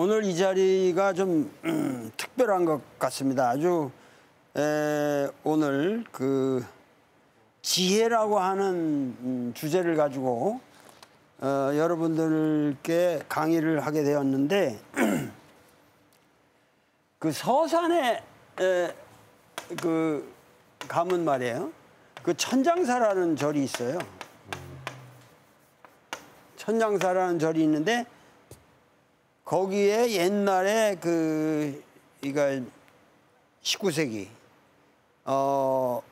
오늘 이 자리가 좀 음, 특별한 것 같습니다. 아주 에, 오늘 그 지혜라고 하는 음, 주제를 가지고 어, 여러분들께 강의를 하게 되었는데 그 서산에 에, 그 가면 말이에요. 그 천장사라는 절이 있어요. 천장사라는 절이 있는데 거기에 옛날에 그 이거 19세기 어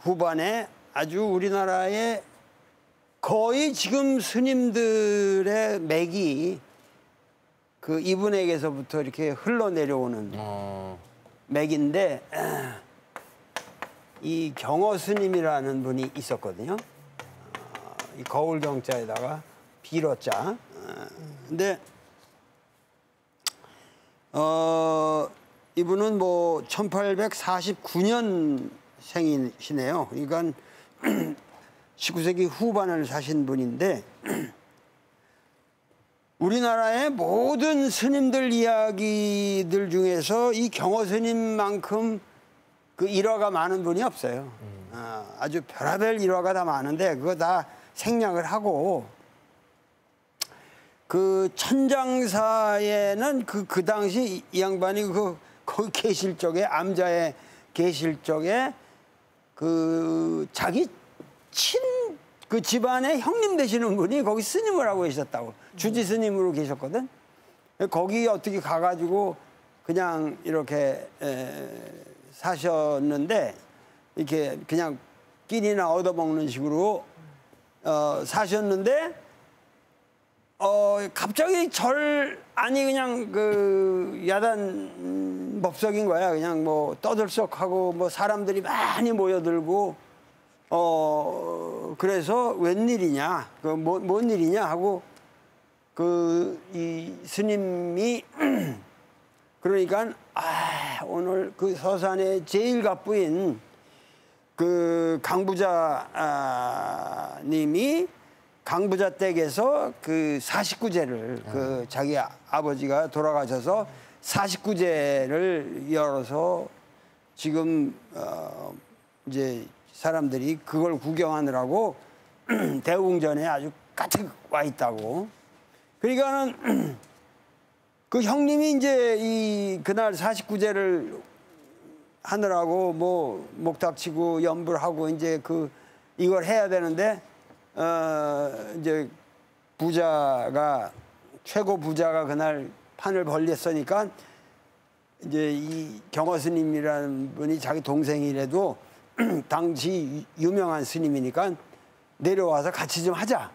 후반에 아주 우리나라의 거의 지금 스님들의 맥이 그 이분에게서부터 이렇게 흘러내려오는 어. 맥인데 이 경어 스님이라는 분이 있었거든요. 어, 이 거울 경자에다가 비로자. 어, 근데 어 이분은 뭐 1849년 생이시네요. 그러니까 19세기 후반을 사신 분인데 우리나라의 모든 스님들 이야기들 중에서 이 경호 스님만큼 그 일화가 많은 분이 없어요. 어, 아주 별의별 일화가 다 많은데 그거 다 생략을 하고 그 천장사에는 그, 그 당시 이 양반이 그 거기 계실 적에 암자에 계실 적에 그 자기 친 그 집안의 형님 되시는 분이 거기 스님을 하고 계셨다고 주지 스님으로 계셨거든. 거기 어떻게 가가지고 그냥 이렇게 에, 사셨는데 이렇게 그냥 끼니나 얻어먹는 식으로 어, 사셨는데 어 갑자기 절 아니 그냥 그 야단 법석인 거야. 그냥 뭐 떠들썩하고 뭐 사람들이 많이 모여들고 어 그래서 웬일이냐? 그뭔 뭔 일이냐? 하고 그 이 스님이 그러니까 아 오늘 그 서산의 제일 갑부인 그 강부자 아, 님이 강부자 댁에서 그 49제를 그 자기 아- 아버지가 돌아가셔서 49제를 열어서 지금 어 이제 사람들이 그걸 구경하느라고 대웅전에 아주 가득 와 있다고. 그러니까는 그 형님이 이제 이 그날 49제를 하느라고 뭐 목탁치고 연불 하고 이제 그 이걸 해야 되는데 어 이제 부자가 최고 부자가 그날 판을 벌렸으니까 이제 이 경호 스님이라는 분이 자기 동생이라도 당시 유명한 스님이니까 내려와서 같이 좀 하자.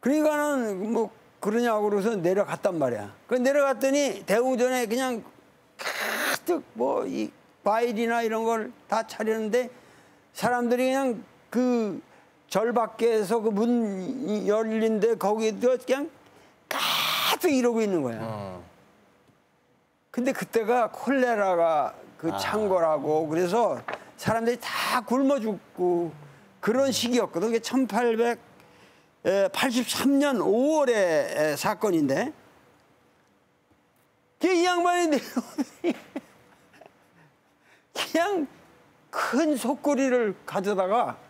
그러니까는 뭐 그러냐고 그래서 내려갔단 말이야. 그 내려갔더니 대웅전에 그냥 가득 뭐 이 과일이나 이런 걸 다 차리는데 사람들이 그냥 그 절 밖에서 그 문 열린데 거기도 그냥 가득 이러고 있는 거야. 어. 근데 그때가 콜레라가 그 창궐하고 그래서 사람들이 다 굶어 죽고 그런 시기였거든. 그게 1883년 5월의 사건인데 이 양반이 내려오더니 그냥 큰 속꼬리를 가져다가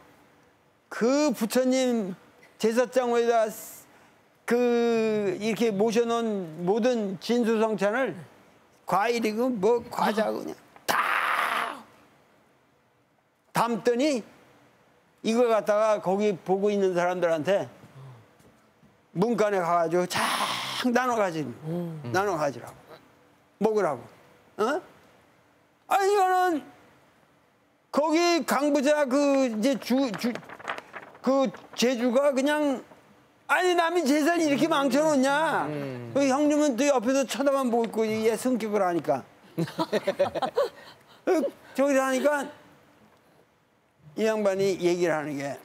그 부처님 제사장 위에다 그 이렇게 모셔놓은 모든 진수성찬을 과일이고 뭐 과자고 그냥 다 담더니 이걸 갖다가 거기 보고 있는 사람들한테 문간에 가가지고 쫙 나눠 가지 나눠 가지라고. 먹으라고. 어? 아 이거는 거기 강부자 그 이제 주 주 그 제주가 그냥 아니 남이 재산이 이렇게 망쳐놓냐 그 형님은 또 옆에서 쳐다만 보고 있고 얘 성격을 아니까 그 저기서 하니까 이 양반이 얘기를 하는 게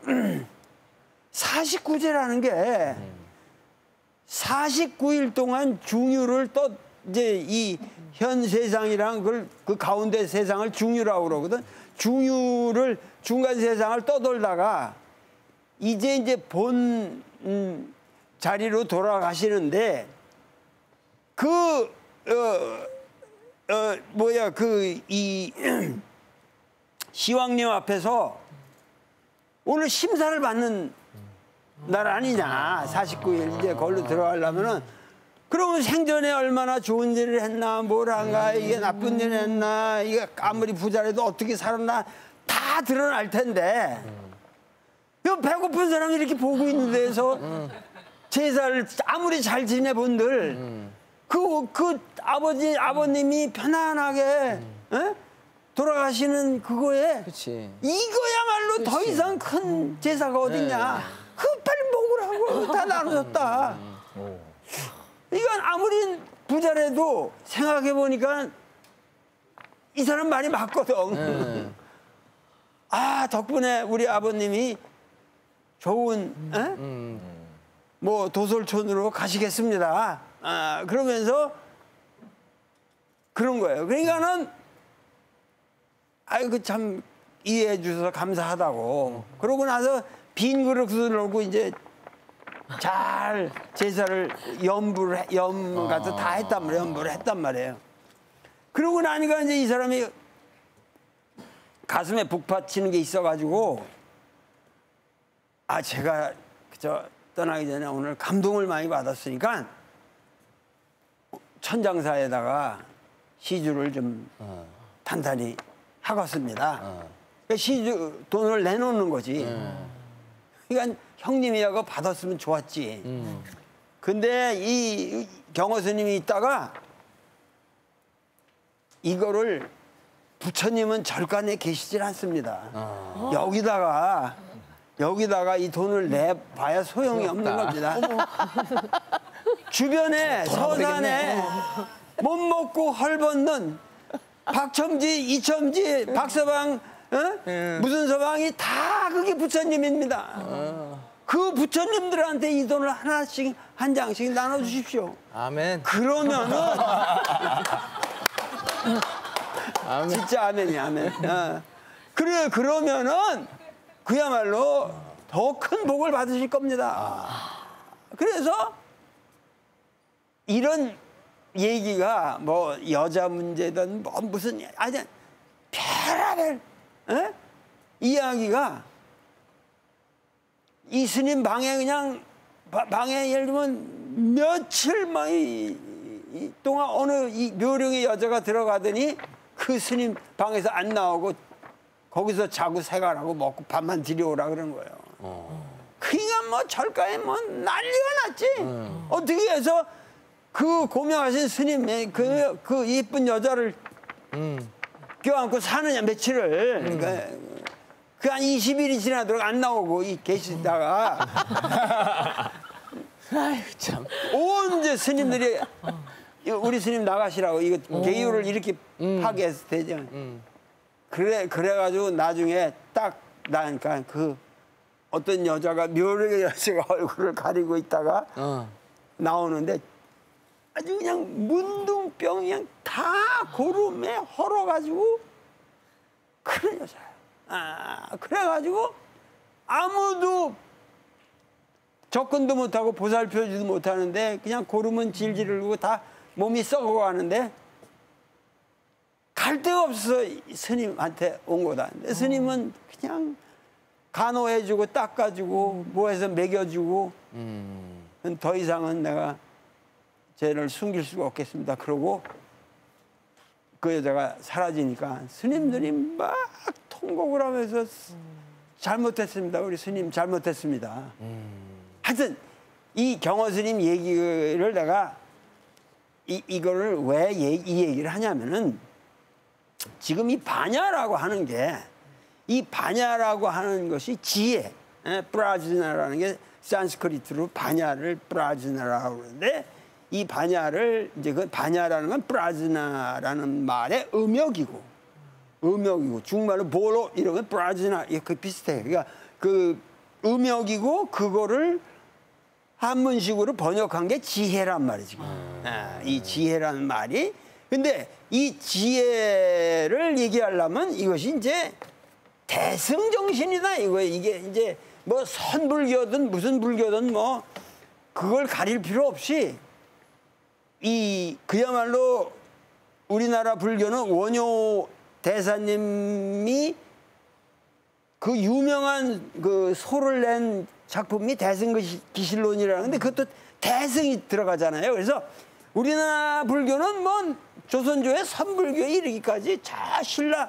49제라는 게 49일 동안 중유를 또 이제 이 현 세상이랑 그걸 그 가운데 세상을 중유라고 그러거든. 중유를 중간 세상을 떠돌다가 이제 이제 본 음, 자리로 돌아가시는데 그 어, 어, 뭐야 그 이 시왕님 앞에서 오늘 심사를 받는 날 아니냐. 49일 이제 걸로 들어가려면은 그러면 생전에 얼마나 좋은 일을 했나 뭘 한가 이게 나쁜 일을 했나 이게 아무리 부자라도 어떻게 살았나 다 드러날 텐데. 이 배고픈 사람이 이렇게 보고 있는 데서 제사를 아무리 잘 지내본들 그, 그 아버지 아버님이 편안하게 에? 돌아가시는 그거에 그치. 이거야말로 더 이상 큰 제사가 어딨냐 그 빨리 먹으라고 다 나눠줬다 이건 아무리 부자라도 생각해 보니까 이 사람 말이 맞거든. 아 덕분에 우리 아버님이 좋은 에? 뭐 도솔촌으로 가시겠습니다. 아 그러면서 그런 거예요. 그러니까는 아이고 참 이해해 주셔서 감사하다고. 그러고 나서 빈 그릇을 놓고 이제 잘 제사를 염불을 해- 염 같은 다 했단 말이에요. 염불을 했단 말이에요. 그러고 나니까 이제 이 사람이 가슴에 북받치는 게 있어가지고 아 제가 저 떠나기 전에 오늘 감동을 많이 받았으니까 천장사에다가 시주를 좀 단단히 하겠습니다. 그러니까 시주 돈을 내놓는 거지. 그러니까 형님이하고 받았으면 좋았지. 근데 이 경호 스님이 있다가 이거를 부처님은 절간에 계시질 않습니다. 여기다가 여기다가 이 돈을 내봐야 소용이 없는 겁니다. 주변에 서산에 못 먹고 헐벗는 박첨지, 이첨지, 박서방, 어? 무슨 서방이 다 그게 부처님입니다. 그 부처님들한테 이 돈을 하나씩 한 장씩 나눠주십시오. 아멘. 그러면은 아멘. 진짜 아멘이 아멘. 어. 그래 그러면은 그야말로 더 큰 복을 받으실 겁니다. 그래서 이런 얘기가 뭐 여자 문제든 뭐 무슨 아니 별하별 에? 이야기가 이 스님 방에 그냥 바- 방에 예를 들면 며칠 막 이, 이 동안 어느 이 묘령의 여자가 들어가더니 그 스님 방에서 안 나오고 거기서 자고 생활하고 먹고 밥만 들여오라 그런 거예요. 그러니까 뭐 절가에 뭐 난리가 났지. 어떻게 해서 그 고명하신 스님의 그, 그 이쁜 여자를 껴안고 사느냐 며칠을. 그러니까 그한 20일이 지나도록 안 나오고 이 계시다가. 아유 참. 온 이제 스님들이 이거 우리 스님 나가시라고 이거 개요를 이렇게 파괴해서 되죠. 그래 그래가지고 나중에 딱 나니까 그 어떤 여자가 묘령의 여자가 얼굴을 가리고 있다가 어. 나오는데 아주 그냥 문둥병 그냥 다 고름에 헐어가지고 그런 여자야. 아 그래가지고 아무도 접근도 못하고 보살펴주지도 못하는데 그냥 고름은 질질 흘고 다 몸이 썩어가는데 갈 데가 없어서 이 스님한테 온 거다. 근데 스님은 그냥 간호해주고 닦아주고 뭐 해서 먹여주고 더 이상은 내가 쟤를 숨길 수가 없겠습니다. 그러고 그 여자가 사라지니까 스님들이 막 통곡을 하면서 잘못했습니다. 우리 스님 잘못했습니다. 하여튼 이 경호 스님 얘기를 내가 이, 이거를 왜 이 얘기를 하냐면은 지금 이 반야라고 하는 게 이 반야라고 하는 것이 지혜, 에, 프라즈나라는 게 산스크리트로 반야를 프라즈나라고 그러는데 이 반야를 이제 그 반야라는 건 프라즈나라는 말의 음역이고 음역이고 중국말로 보로 이런 건 프라즈나 이게 그 비슷해요. 그러니까 그 음역이고 그거를 한문식으로 번역한 게 지혜란 말이지. 아, 이 지혜라는 말이. 근데 이 지혜를 얘기하려면 이것이 이제 대승정신이다 이거예요. 이게 이제 뭐 선불교든 무슨 불교든 뭐 그걸 가릴 필요 없이 이 그야말로 우리나라 불교는 원효 대사님이 그 유명한 그 소를 낸 작품이 대승기실론이라는데 그것도 대승이 들어가잖아요. 그래서 우리나라 불교는 뭐 조선조의 선불교에 이르기까지 자 신라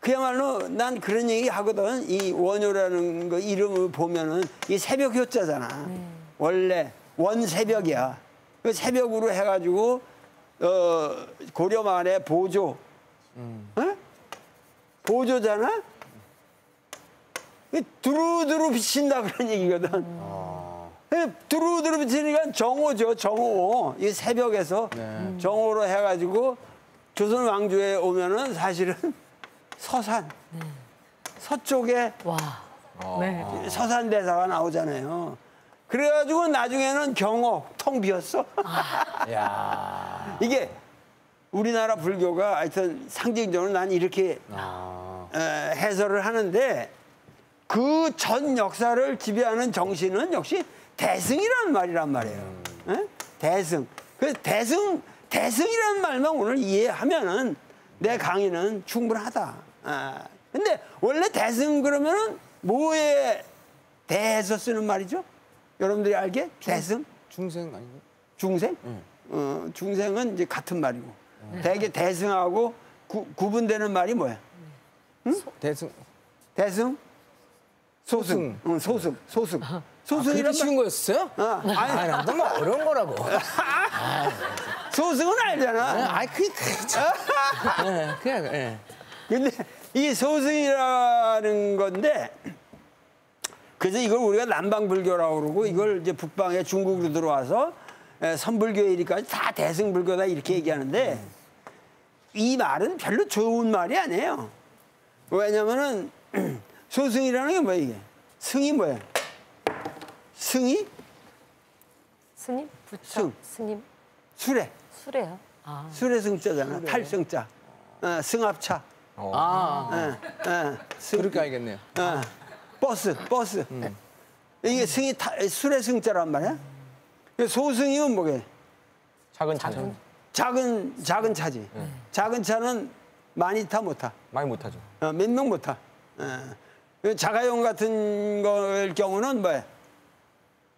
그야말로 난 그런 얘기 하거든. 이 원효라는 거 이름을 보면은 이 새벽 효자잖아. 원래 원 새벽이야. 그 새벽으로 해가지고 어 고려 말에 보조, 어? 보조잖아. 이 두루두루 비친다 그런 얘기거든. 그 두루두루 비치니까 정오죠, 정오. 이 새벽에서 네. 정오로 해가지고 조선 왕조에 오면은 사실은 서산, 서쪽에 와. 네. 서산 대사가 나오잖아요. 그래가지고 나중에는 경호 텅 비었어. 야. 이게 우리나라 불교가 하여튼 상징적으로 난 이렇게 아. 에, 해설을 하는데 그 전 역사를 지배하는 정신은 역시 대승이라는 말이란 말이에요. 에? 대승. 그 대승, 대승이라는 말만 오늘 이해하면은 내 강의는 충분하다. 아. 근데 원래 대승 그러면은 뭐에 대해서 쓰는 말이죠? 여러분들이 알게? 대승? 중생 아니고? 중생? 응. 어, 중생은 이제 같은 말이고. 대개 대승하고 구, 구분되는 말이 뭐야? 대승. 대승? 소승. 응, 소승. 소승. 아, 소승이란 그렇게 쉬운 말. 거였어요? 어, 아니, 아니, 난 너무 어려운 거라고. 소승은 알잖아. 아이, 그, 그, 참. 예, 그냥, 예. 근데 이 소승이라는 건데 그래서 이걸 우리가 남방불교라고 그러고 이걸 이제 북방에 중국으로 들어와서 에, 선불교에 이르기까지 다 대승불교다 이렇게 얘기하는데 이 말은 별로 좋은 말이 아니에요. 왜냐면은 소승이라는 게 뭐야 이게? 승이 뭐야? 승이 스님? 부처? 승. 스님? 수레. 수레요? 아. 수레 승자잖아. 탈승자. 어, 승합차. 아, 어, 어, 승, 그렇게 알겠네요. 어, 버스, 버스. 이게 승이 타, 수레 승자란 말이야. 소승이면 뭐게? 작은 차죠. 작은 작은 차지. 작은 차는 많이 타 못 타. 많이 못하죠. 어, 몇 명 못 타. 어. 그 자가용 같은 걸 경우는 뭐야?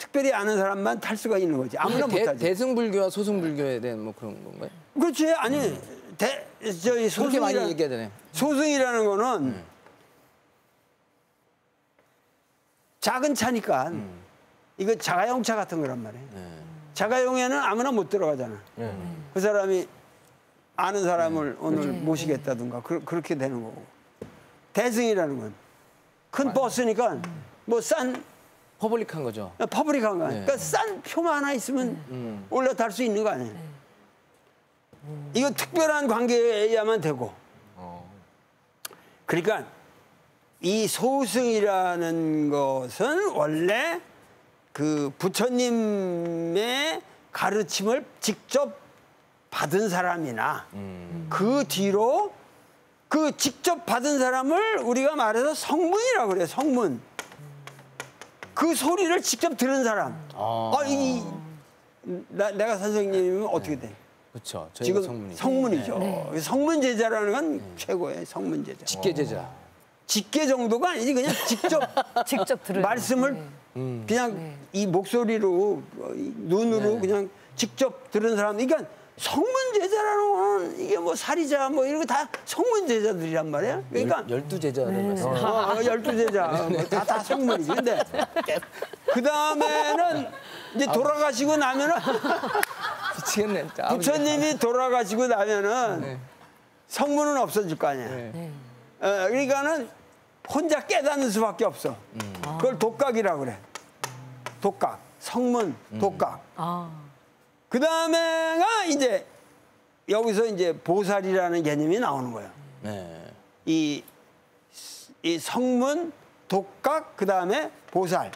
특별히 아는 사람만 탈 수가 있는 거지. 아무나 못 대, 타지. 대승불교와 소승불교에 대한 뭐 그런 건가요? 그렇지. 아니, 대, 저희 그렇게 많이 소승이라, 얘기하잖아요. 소승이라는 거는 작은 차니까 이거 자가용차 같은 거란 말이에요. 네. 자가용에는 아무나 못 들어가잖아. 네. 그 사람이 아는 사람을 오늘 모시겠다든가 그, 그렇게 되는 거고. 대승이라는 건 큰 버스니까 뭐싼 public한 거죠. public한 거야. 네. 그러니까 싼 표만 하나 있으면 음. 올라탈 수 있는 거 아니에요. 이거 특별한 관계여야만 되고. 어. 그러니까 이 소승이라는 것은 원래 그 부처님의 가르침을 직접 받은 사람이나 그 뒤로 그 직접 받은 사람을 우리가 말해서 성문이라고 그래요. 성문. 그 소리를 직접 들은 사람. 아. 아, 이, 나, 내가 선생님이면 어떻게 돼? 그렇죠. 지금 성문이. 성문이죠. 성문 제자라는 건 최고의 성문 제자. 직계 제자. 직계 정도가 아니지 그냥 직접 직접 들으 말씀을 음. 그냥 네. 이 목소리로 눈으로 네. 그냥 직접 들은 사람. 그러니까 성문 제자라는 거는 이게 뭐 사리자 뭐 이런 거 다 성문 제자들이란 말이야. 그러니까 열 두 제자를 말씀. 어, 열두 제자 뭐 다, 다 성문이지. 근데 그 다음에는 이제 돌아가시고 나면은 미치겠네. 부처님이 돌아가시고 나면은 네. 성문은 없어질 거 아니야. 네. 어, 그러니까는 혼자 깨닫는 수밖에 없어. 그걸 독각이라고 그래. 독각. 성문, 독각. 아. 그 다음에가 이제 여기서 이제 보살이라는 개념이 나오는 거예요. 네. 이, 이 성문, 독각, 그 다음에 보살.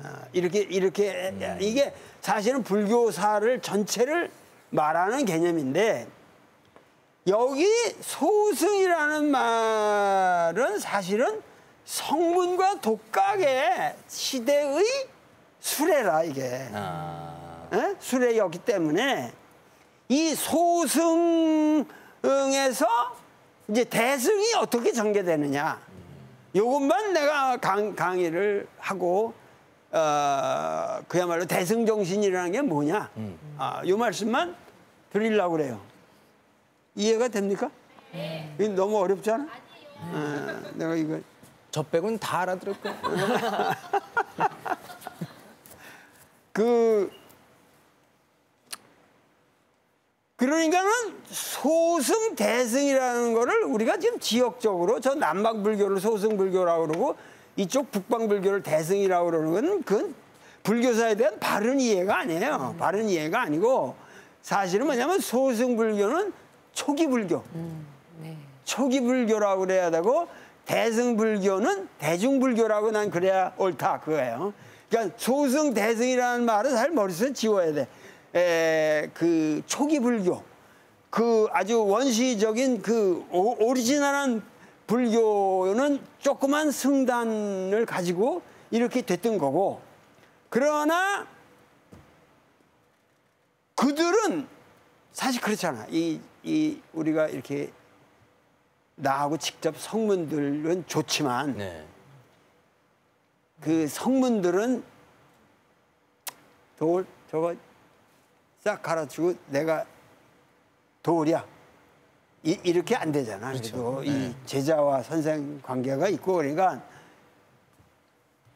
아, 이렇게, 이렇게, 이게 사실은 불교사를 전체를 말하는 개념인데 여기 소승이라는 말은 사실은 성문과 독각의 시대의 수레라 이게 아. 에? 수레였기 때문에 이 소승에서 이제 대승이 어떻게 전개되느냐. 요것만 내가 강, 강의를 하고 어, 그야말로 대승 정신이라는 게 뭐냐. 아, 요 말씀만 드리려고 그래요. 이해가 됩니까? 이거 너무 어렵잖아? 어, 내가 이거 저 빼고는 다 알아들을 거예요. 그 그러니까는 소승 대승이라는 거를 우리가 지금 지역적으로 저 남방 불교를 소승 불교라고 그러고 이쪽 북방 불교를 대승이라고 그러는 건 그건 불교사에 대한 바른 이해가 아니에요. 바른 이해가 아니고 사실은 뭐냐면 소승 불교는 초기 불교. 네. 초기 불교라고 그래야 되고 대승 불교는 대중 불교라고 난 그래야 옳다 그거예요. 그러니까 소승 대승이라는 말은 사실 머릿속에 지워야 돼. 에, 그 초기 불교, 그 아주 원시적인 그 오, 오리지널한 불교는 조그만 승단을 가지고 이렇게 됐던 거고, 그러나 그들은 사실 그렇잖아. 이, 이 우리가 이렇게 나하고 직접 성문들은 좋지만 네. 그 성문들은 돌 저거 싹 갈아주고 내가 돌이야 이, 이렇게 안 되잖아. 그래도 이 제자와 선생 관계가 있고 그러니까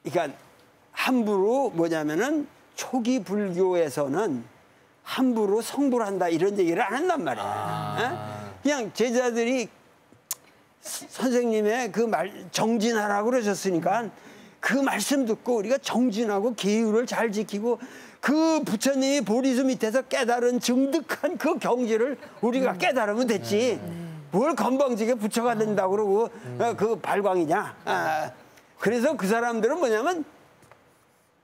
그러니까 함부로 뭐냐면은 초기 불교에서는 함부로 성불한다 이런 얘기를 안 한단 말이야. 예? 그냥 제자들이 스- 선생님의 그 말 정진하라고 그러셨으니까 그 말씀 듣고 우리가 정진하고 계율을 잘 지키고 그 부처님이 보리수 밑에서 깨달은 증득한 그 경지를 우리가 깨달으면 됐지. 뭘 건방지게 부처가 된다고 그러고 어, 그 발광이냐. 아, 그래서 그 사람들은 뭐냐면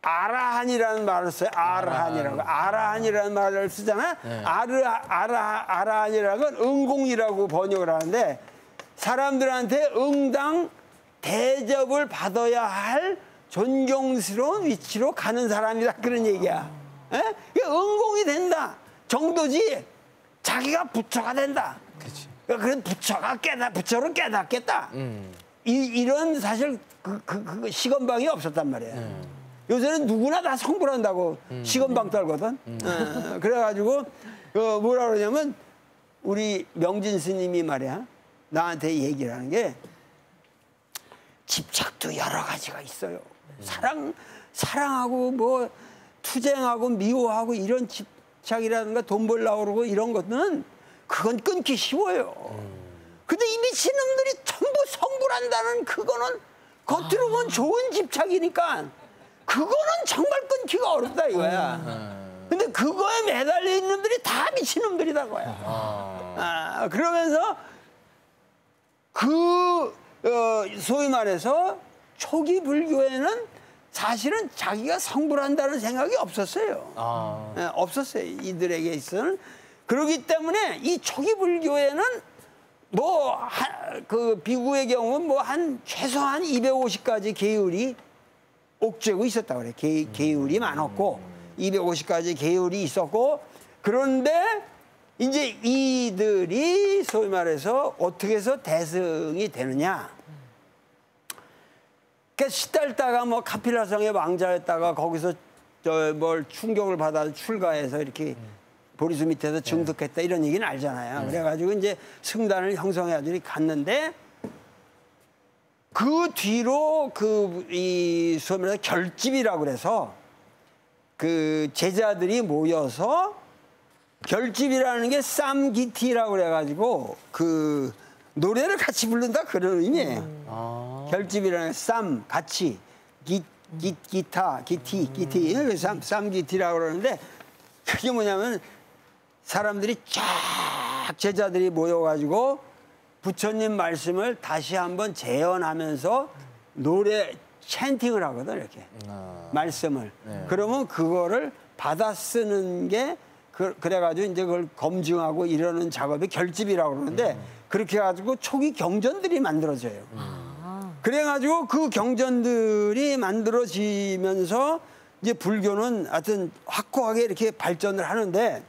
아라한이라는 말을 써요. 아라한이라고. 아라한이라는 말을 쓰잖아. 아르, 아라, 아라한이라는 건 응공이라고 번역을 하는데 사람들한테 응당 대접을 받아야 할 존경스러운 위치로 가는 사람이다. 그런 얘기야. 에? 이게 응공이 된다. 정도지. 자기가 부처가 된다. 그렇지. 그래서 부처가 깨닫, 부처를 깨닫겠다. 음. 이, 이런 사실 그, 그, 그 시건방이 없었단 말이에요. 음. 요새는 누구나 다 성불한다고 시건방 떨거든. 음. 어, 그래가지고 어, 뭐라 그러냐면 우리 명진 스님이 말이야 나한테 얘기를 하는 게 집착도 여러 가지가 있어요. 사랑 사랑하고 뭐 투쟁하고 미워하고 이런 집착이라든가 돈 벌려고 그러고 이런 것은 그건 끊기 쉬워요. 근데 이 미친놈들이 전부 성불한다는 그거는 겉으로 보면 좋은 집착이니까 그거는 정말 끊기가 어렵다 이거야. 근데 그거에 매달려 있는 놈들이 다 미친놈들이다 거야. 아, 그러면서 그 어, 소위 말해서 초기 불교에는 사실은 자기가 성불한다는 생각이 없었어요. 아. 예, 없었어요. 이들에게 있어는. 그렇기 때문에 이 초기 불교에는 뭐, 그 비구의 경우는 뭐 한 최소한 250가지 계율이 옥죄고 있었다 그래. 계, 계율이 많았고 250가지 계율이 있었고 그런데 이제 이들이 소위 말해서 어떻게 해서 대승이 되느냐. 그러니까 시달다가 뭐 카필라성의 왕자였다가 거기서 저 뭘 충격을 받아 출가해서 이렇게 보리수 밑에서 증득했다 이런 얘기는 알잖아요. 그래가지고 이제 승단을 형성해가지고 갔는데 그 뒤로 그 이 소위 말해서 결집이라고 그래서 그 제자들이 모여서 결집이라는 게 쌈기티라고 그래가지고 그 노래를 같이 부른다 그런 의미예요. 아. 결집이라는 게쌈 같이 기, 기, 기타 기티 기티 그쌈 쌈기티라고 그러는데 그게 뭐냐면 사람들이 쫙 제자들이 모여가지고 부처님 말씀을 다시 한번 재현하면서 노래 찬팅을 하거든 이렇게 아. 말씀을 네. 그러면 그거를 받아 쓰는 게 그, 그래가지고 이제 그걸 검증하고 이러는 작업이 결집이라고 그러는데 그렇게 해가지고 초기 경전들이 만들어져요. 그래가지고 그 경전들이 만들어지면서 이제 불교는 하여튼 확고하게 이렇게 발전을 하는데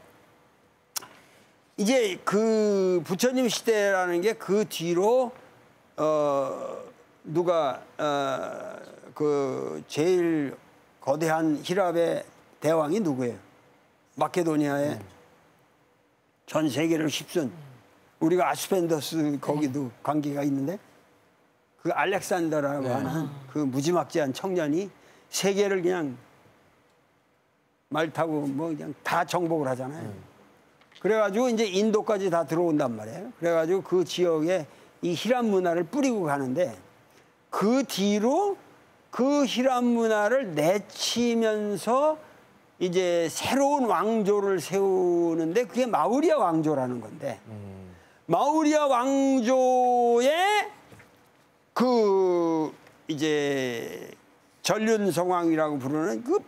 이제 그 부처님 시대라는 게 그 뒤로 어 누가 어 그 제일 거대한 히랍의 대왕이 누구예요? 마케도니아의 전 세계를 휩쓴 우리가 아스펜더스 거기도 관계가 있는데 그 알렉산더라고 하는 그 무지막지한 청년이 세계를 그냥 말 타고 뭐 그냥 다 정복을 하잖아요. 그래가지고 이제 인도까지 다 들어온단 말이에요. 그래가지고 그 지역에 이 히람 문화를 뿌리고 가는데 그 뒤로 그 히람 문화를 내치면서 이제 새로운 왕조를 세우는데 그게 마우리아 왕조라는 건데 마우리아 왕조의 그 이제 전륜성왕이라고 부르는 그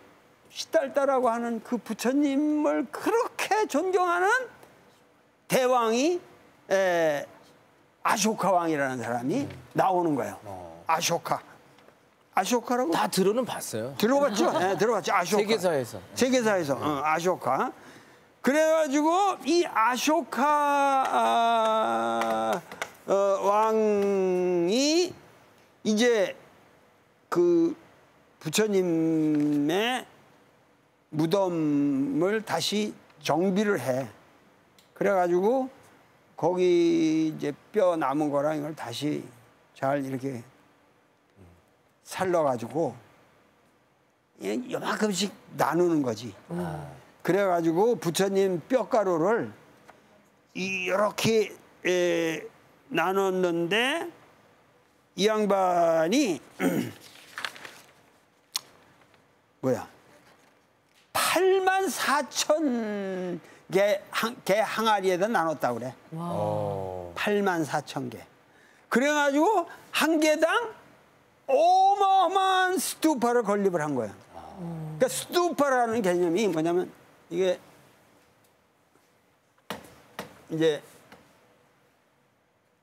시달다라고 하는 그 부처님을 그렇게 존경하는 대왕이 에, 아쇼카 왕이라는 사람이 나오는 거예요. 아쇼카. 아쇼카라고 다 들어는 봤어요. 들어봤죠? 네, 들어봤죠. 아쇼카. 세계사에서. 세계사에서 어, 아쇼카. 그래가지고 이 아쇼카 아, 어, 왕이 이제 그 부처님의 무덤을 다시 정비를 해. 그래가지고 거기 이제 뼈 남은 거랑 이걸 다시 잘 이렇게 살러가지고 이 요만큼씩 나누는 거지. 그래가지고 부처님 뼈가루를 이렇게 에, 나눴는데 이 양반이 뭐야? 8만 4천 개, 항, 개 항아리에다 나눴다고 그래. 어. 8만 4천 개. 그래가지고 한 개당 어마어마한 스투파를 건립을 한 거야. 그러니까 스투파라는 개념이 뭐냐면 이게 이제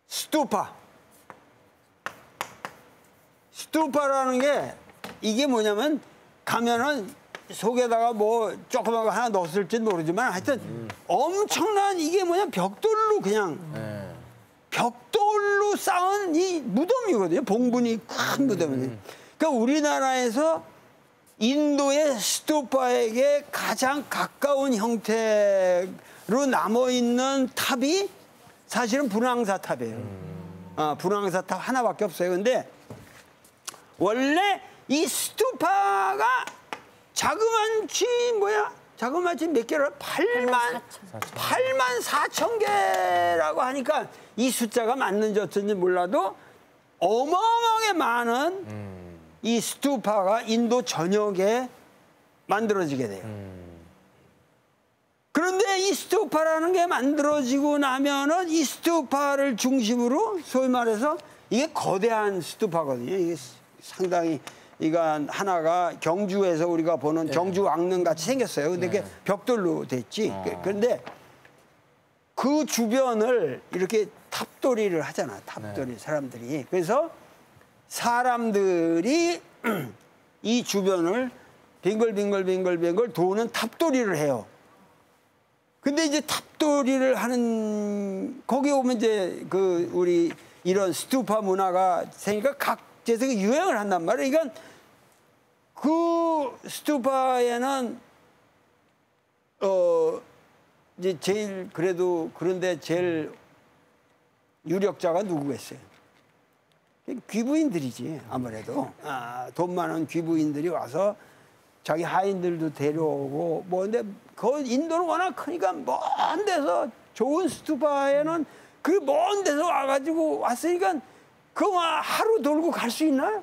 스투파. 스투파라는 게 이게 뭐냐면 가면은 속에다가 뭐 조그만 거 하나 넣었을지 모르지만 하여튼 엄청난 이게 뭐냐 벽돌로 그냥 네. 벽돌로 쌓은 이 무덤이거든요. 봉분이 큰 무덤이. 그러니까 우리나라에서 인도의 스투파에게 가장 가까운 형태로 남아 있는 탑이 사실은 분황사 탑이에요. 아, 분황사 탑 하나밖에 없어요. 근데 원래 이 스투파가 자그만치 뭐야? 자그만치 몇 개를 8만 8만 4천 개라고 하니까 이 숫자가 맞는지 어쩐지 몰라도 어마어마하게 많은 이 스투파가 인도 전역에 만들어지게 돼요. 그런데 이 스투파라는 게 만들어지고 나면은 이 스투파를 중심으로 소위 말해서 이게 거대한 스투파거든요. 이게 상당히 이거 하나가 경주에서 우리가 보는 경주 왕릉 같이 생겼어요. 근데 그게 벽돌로 됐지. 그- 그런데 그 주변을 이렇게 탑돌이를 하잖아. 탑돌이 사람들이. 그래서 사람들이 이 주변을 빙글빙글빙글빙글 도는 탑돌이를 해요. 근데 이제 탑돌이를 하는 거기 오면 이제 그 우리 이런 스투파 문화가 생기니까 각 그 유행을 한단 말이에요. 그러니까 그 스투파에는 어 이제 제일 그래도 그런데 제일 유력자가 누구겠어요? 귀부인들이지 아무래도 아, 돈 많은 귀부인들이 와서 자기 하인들도 데려오고 뭐 근데 그 인도는 워낙 크니까 먼 데서 좋은 스투파에는 그 먼 데서 와가지고 왔으니까 그거 하루 돌고 갈 수 있나요?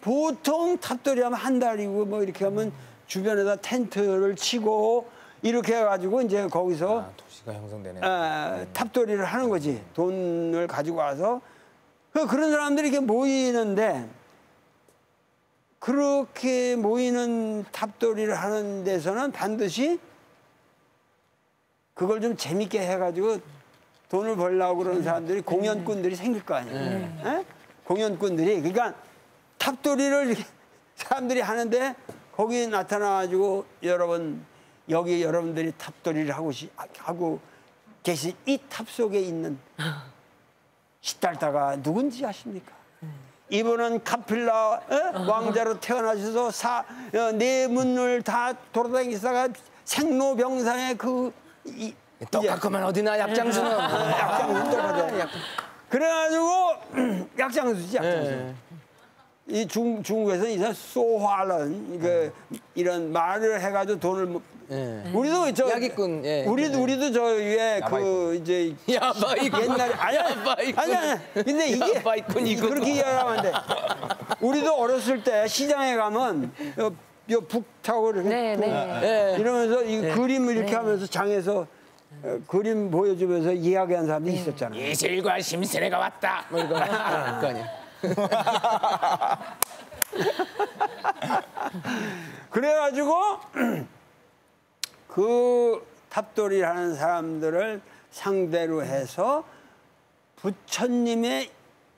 보통 탑돌이 하면 한 달이고 뭐 이렇게 하면 주변에다 텐트를 치고 이렇게 해가지고 이제 거기서 아, 도시가 형성되네. 아, 탑돌이를 하는 거지. 돈을 가지고 와서. 그 그런 사람들이 이렇게 모이는데 그렇게 모이는 탑돌이를 하는 데서는 반드시 그걸 좀 재밌게 해가지고 돈을 벌려고 그러는 사람들이 공연꾼들이 생길 거 아니에요. 예? 공연꾼들이. 그러니까 탑돌이를 사람들이 하는데 거기 나타나가지고 여러분 여기 여러분들이 탑돌이를 하고 시, 하고 계신 이 탑 속에 있는 싯다르타가 누군지 아십니까? 이분은 카필라 어? 왕자로 태어나셔서 사, 어, 네 문을 다 돌아다니다가 생로병사의 그 이, 똑같구만 어디나 약장수는. 약장수 똑같아. 그래가지고 약장수지 약장수. 예. 이 중, 중국에서 이제 소화런 그 이런 말을 해가지고 돈을 뭐- 예. 우리도 저 야기꾼, 예. 우리도 우리도 저 위에 그. 이제 야바이꾼. 옛날에 아니야 야바이꾼. 아니야 아니야. 근데 이게. 그렇게 이해하면 안 돼. 우리도 어렸을 때 시장에 가면 요, 요 북타고 이렇게 네, 또 네. 예. 이러면서 이 그림을 이렇게 하면서 장에서 어, 그림 보여주면서 이야기한 사람들이 있었잖아. 요 예슬과 심세례가 왔다. 뭐 이거. 아, 그거 아니야. 그래가지고 그 탑돌이라는 사람들을 상대로 해서 부처님의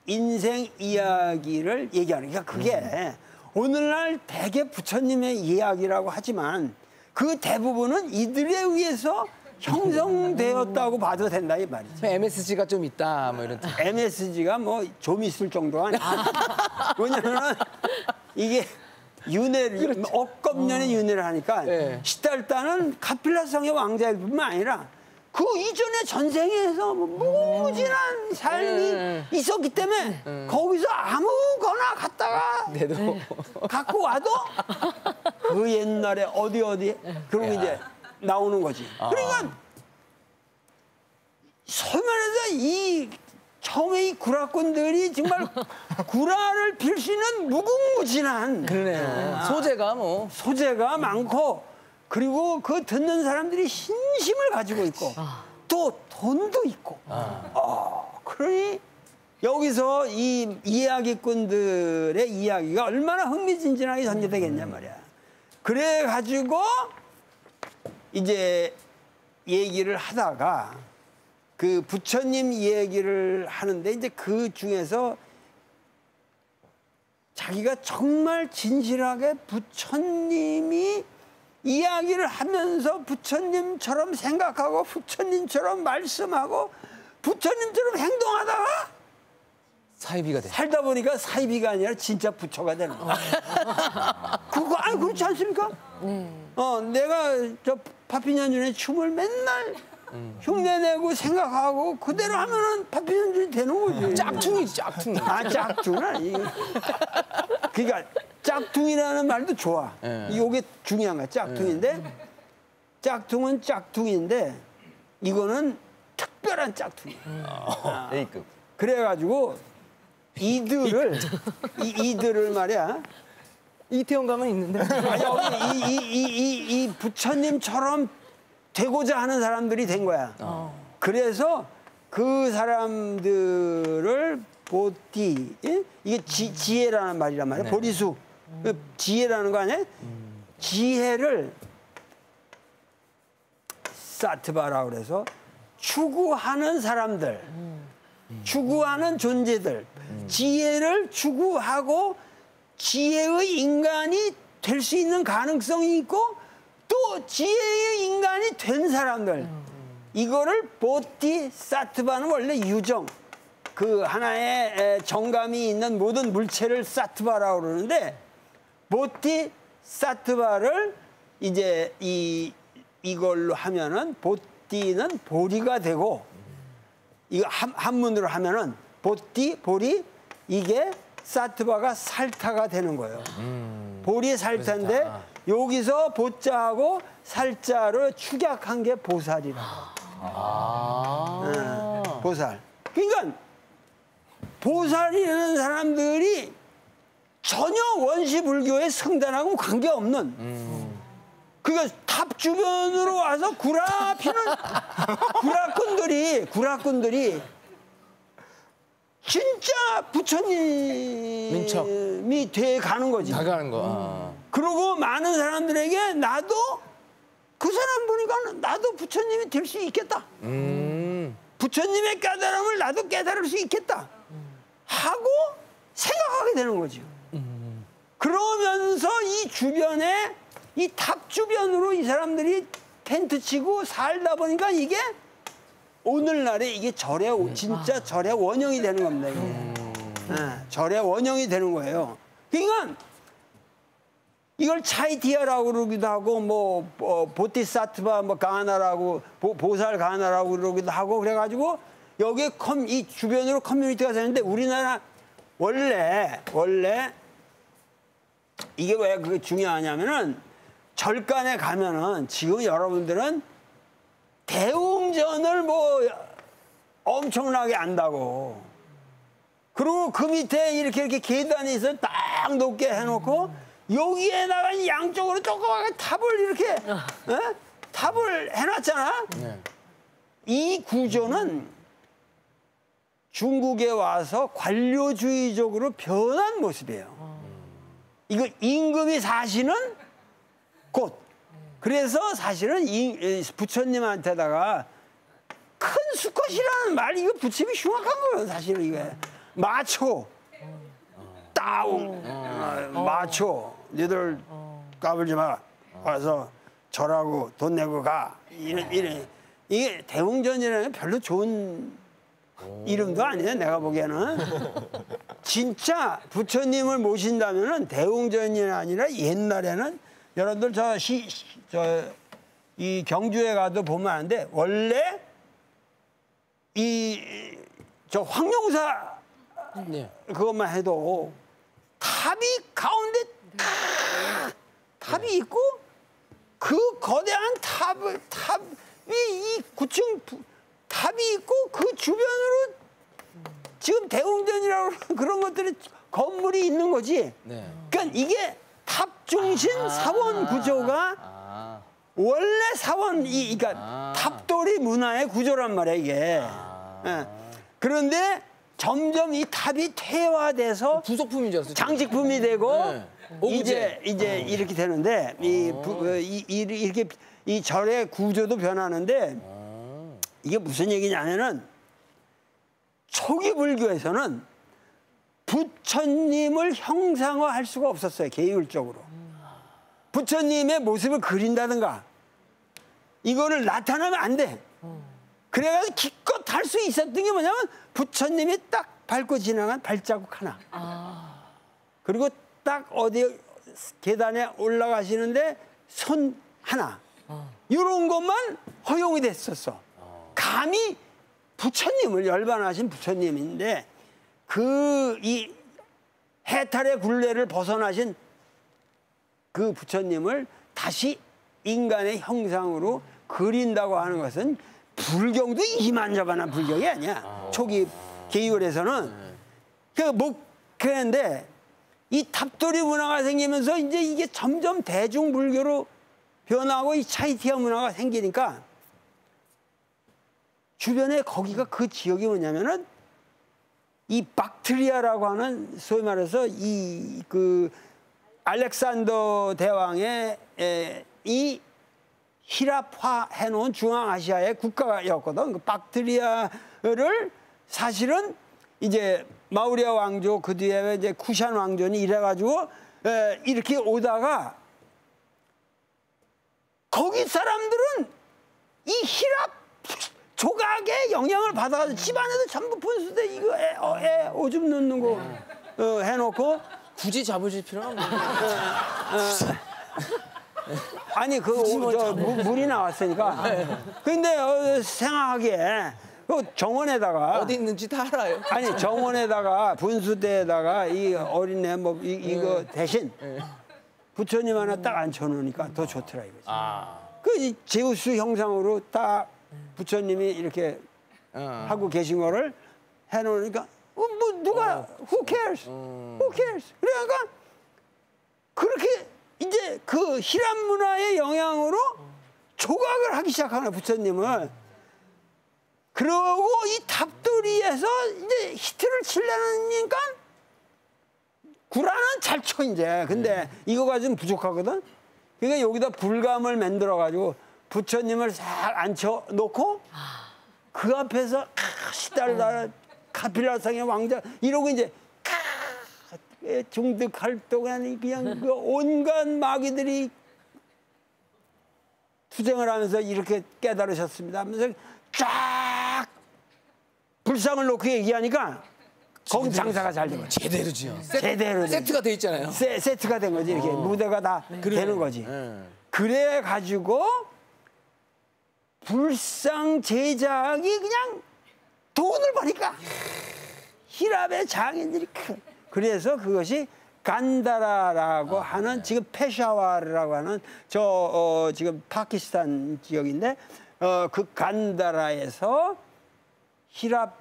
인생 이야기를 얘기하는 그러니까 그게 오늘날 대개 부처님의 이야기라고 하지만 그 대부분은 이들에 의해서 형성되었다고 봐도 된다 이 말이지. MSG가 좀 있다. 뭐 이런. 뜻. MSG가 뭐 좀 있을 정도가 아니야. 왜냐면은 이게 윤회를 억겁년의 윤회를 하니까 예. 시달다는 카필라성의 왕자일 뿐만 아니라 그 이전의 전생에서 뭐 무궁무진한 삶이 예. 있었기 때문에 거기서 아무거나 갖다가. 갖고 와도 그 옛날에 어디 어디 그러고 이제 나오는 거지. 그러니까 소위 말해서 이 처음에 이 구라꾼들이 정말 구라를 필수 있는 무궁무진한 그러네요. 소재가 뭐. 소재가 많고 그리고 그 듣는 사람들이 신심을 가지고 있고 또 돈도 있고 어, 그러니 여기서 이 이야기꾼들의 이야기가 얼마나 흥미진진하게 전개되겠냐 말이야. 그래 가지고 이제 얘기를 하다가 그 부처님 얘기를 하는데 이제 그 중에서 자기가 정말 진실하게 부처님이 이야기를 하면서 부처님처럼 생각하고 부처님처럼 말씀하고 부처님처럼 행동하다가 사이비가 돼. 살다 보니까 사이비가 아니라 진짜 부처가 되는 거야. 그거 아니 그렇지 않습니까? 어 내가 저 파피년준의 춤을 맨날 흉내내고 생각하고 그대로 하면은 파피년준이 되는 거지. 짝퉁이지 짝퉁. 아 짝퉁은 아니. 그러니까 짝퉁이라는 말도 좋아. 예. 이게 중요한 거야. 짝퉁인데 짝퉁은 짝퉁인데 이거는 특별한 짝퉁이야. A급. 그래가지고 이들을 이, 이들을 말이야. 이태원 가면 있는데. 아니, 여기 이, 이, 이, 이, 이 부처님처럼 되고자 하는 사람들이 된 거야. 그래서 그 사람들을 보티, 예? 이게 지, 지혜라는 말이란 말이야. 보리수. 그 지혜라는 거 아니야? 지혜를 사트바라 그래서 추구하는 사람들, 추구하는 존재들, 지혜를 추구하고 지혜의 인간이 될 수 있는 가능성이 있고 또 지혜의 인간이 된 사람들. 이거를 보티 사트바는 원래 유정. 그 하나의 에, 정감이 있는 모든 물체를 사트바라고 그러는데 보티 사트바를 이제 이 이걸로 하면은 보티는 보리가 되고 이거 한, 한문으로 하면은 보띠 보리 이게 사트바가 살타가 되는 거예요. 보리 살타인데 살타. 여기서 보자하고 살자로 축약한 게 보살이라고. 아. 예, 보살. 그러니까 보살이라는 사람들이 전혀 원시 불교의 승단하고 관계 없는. 그러니까 탑 주변으로 와서 구라 피는 구라꾼들이 구라꾼들이 진짜. 부처님이 돼 가는 거지. 나가는 거. 아. 그리고 많은 사람들에게 나도 그 사람 보니까 나도 부처님이 될 수 있겠다. 음. 부처님의 깨달음을 나도 깨달을 수 있겠다. 하고 생각하게 되는 거죠. 그러면서 이 주변에 이 탑 주변으로 이 사람들이 텐트 치고 살다 보니까 이게 오늘날에 이게 절의 오- 진짜 절의 원형이 되는 겁니다. 이게. 예, 절의 원형이 되는 거예요. 그러니까 이걸 차이티아라고 그러기도 하고 뭐 어, 보티사트바 뭐 가나라고 보, 보살 가나라고 그러기도 하고 그래가지고 여기에 컴, 이 주변으로 커뮤니티가 되는데 우리나라 원래 원래 이게 왜 그게 중요하냐면은 절간에 가면은 지금 여러분들은 대웅 전을 뭐 엄청나게 안다고. 그리고 그 밑에 이렇게 이렇게 계단이 있어 딱 높게 해놓고 여기에다가 양쪽으로 조그맣게 탑을 이렇게 어? 탑을 해놨잖아. 네. 이 구조는 중국에 와서 관료주의적으로 변한 모습이에요. 이거 임금이 사시는 곳. 그래서 사실은 부처님한테다가 큰 수컷이라는 말 이거 붙이기 흉악한 거예요. 사실은 이게 마초, 따웅, 어, 마초, 니들 까불지 마. 와서 절하고 돈 내고 가. 이런 이런 이게 대웅전이라는 게 별로 좋은 이름도 아니에요. 내가 보기에는 진짜 부처님을 모신다면은 대웅전이 아니라 옛날에는 여러분들 저 시 저 이 경주에 가도 보면 아는데 원래 이 저 황룡사 네. 그것만 해도 탑이 가운데 탁 탑이 있고 그 거대한 탑을 탑이 이 9층 부- 탑이 있고 그 주변으로 지금 대웅전이라고 그런 것들이 건물이 있는 거지. 네. 그러니까 이게 탑 중심 사원 구조가 아. 원래 사원 이 그러니까 아. 탑돌이 문화의 구조란 말이야 이게. 예. 그런데 점점 이 탑이 퇴화돼서 부속품인 줄 알았어요. 장식품이 되고 네. 이제 이제 이렇게 되는데 이, 부, 어, 이, 이 이렇게 이 절의 구조도 변하는데 이게 무슨 얘기냐면은 초기 불교에서는 부처님을 형상화할 수가 없었어요 계율적으로 부처님의 모습을 그린다든가 이거를 나타나면 안 돼. 그래가지고 기껏 할 수 있었던 게 뭐냐면 부처님이 딱 밟고 지나간 발자국 하나. 그리고 딱 어디 계단에 올라가시는데 손 하나. 이런 것만 허용이 됐었어. 감히 부처님을 열반하신 부처님인데 그 이 해탈의 굴레를 벗어나신 그 부처님을 다시 인간의 형상으로 그린다고 하는 것은 불경도 이만저만한 불경이 아니야. 초기 계율에서는. 그, 뭐, 그런데 이 탑돌이 문화가 생기면서 이제 이게 점점 대중 불교로 변하고 이 차이티아 문화가 생기니까 주변에 거기가 그 지역이 뭐냐면은 이 박트리아라고 하는 소위 말해서 이그 알렉산더 대왕의 에, 이 히랍화 해놓은 중앙아시아의 국가였거든. 그 박트리아를 사실은 이제 마우리아 왕조 그 뒤에 이제 쿠샨 왕조니 이래가지고 에, 이렇게 오다가 거기 사람들은 이 히랍 조각의 영향을 받아가지고 집안에도 전부 분수대 이거 애, 어, 애 오줌 넣는 거 어, 해놓고 굳이 잡으실 필요는 없는데. 아니 그 오- 저, 무- 물이 나왔으니까. 근데 어, 생각하기에 그 정원에다가 어디 있는지 다 알아요. 아니 정원에다가 분수대에다가 이 어린애 뭐 이, 이거 대신 부처님 하나 딱 앉혀놓으니까 더 좋더라 이거지. 그이 제우스 형상으로 딱 부처님이 이렇게 어. 하고 계신 거를 해놓으니까 어, 뭐 누가 who cares, who cares. 그러니까 그렇게 이제 그 히람 문화의 영향으로 조각을 하기 시작하는 부처님을. 그러고 이 탑돌이에서 이제 히트를 치려니까 구라는 잘 쳐 이제. 근데 이거가 좀 부족하거든. 그러니까 여기다 불감을 만들어 가지고 부처님을 싹 앉혀 놓고 그 앞에서 시달다 카필라상의 왕자 이러고 이제 중득할 동안 그냥 그 온갖 마귀들이 투쟁을 하면서 이렇게 깨달으셨습니다. 하면서 쫙 불상을 놓고 얘기하니까 거기 장사가 잘 되고 제대로지요. 세, 제대로 된 세트가 돼 있잖아요. 세, 세트가 된 거지. 이렇게 무대가 다 되는 거지. 예. 그래 가지고 불상 제작이 그냥 돈을 버니까 히랍의 장인들이 크. 그래서 그것이 간다라라고 하는 지금 페샤와르라고 하는 저 어, 지금 파키스탄 지역인데 어, 그 간다라에서 히랍식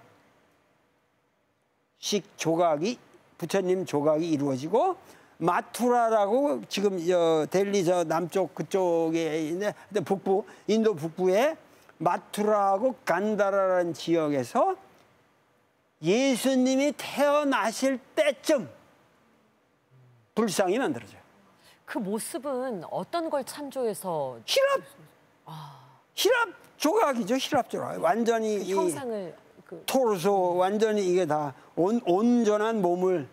조각이 부처님 조각이 이루어지고 마투라라고 지금 저 델리 저 남쪽 그쪽에 있는데 북부 인도 북부에 마투라하고 간다라라는 지역에서 예수님이 태어나실 때쯤 불상이 만들어져요. 그 모습은 어떤 걸 참조해서 희랍 희랍 조각이죠. 희랍 조각. 완전히 이 형상을 그 토르소 완전히 이게 다 온, 온전한 몸을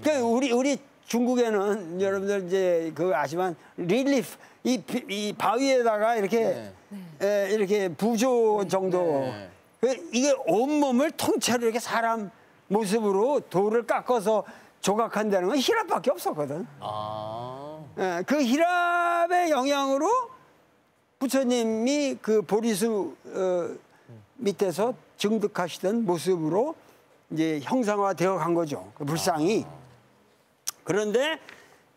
그러니까 우리 우리 중국에는 여러분들 이제 그 아시지만 릴리프 이, 비- 이 바위에다가 이렇게 에, 이렇게 부조 정도 네. 그 이게 온몸을 통째로 이렇게 사람 모습으로 돌을 깎아서 조각한다는 건 히랍밖에 없었거든. 아. 예, 그 히랍의 영향으로 부처님이 그 보리수 어, 밑에서 증득하시던 모습으로 이제 형상화되어 간 거죠. 그 불상이. 그런데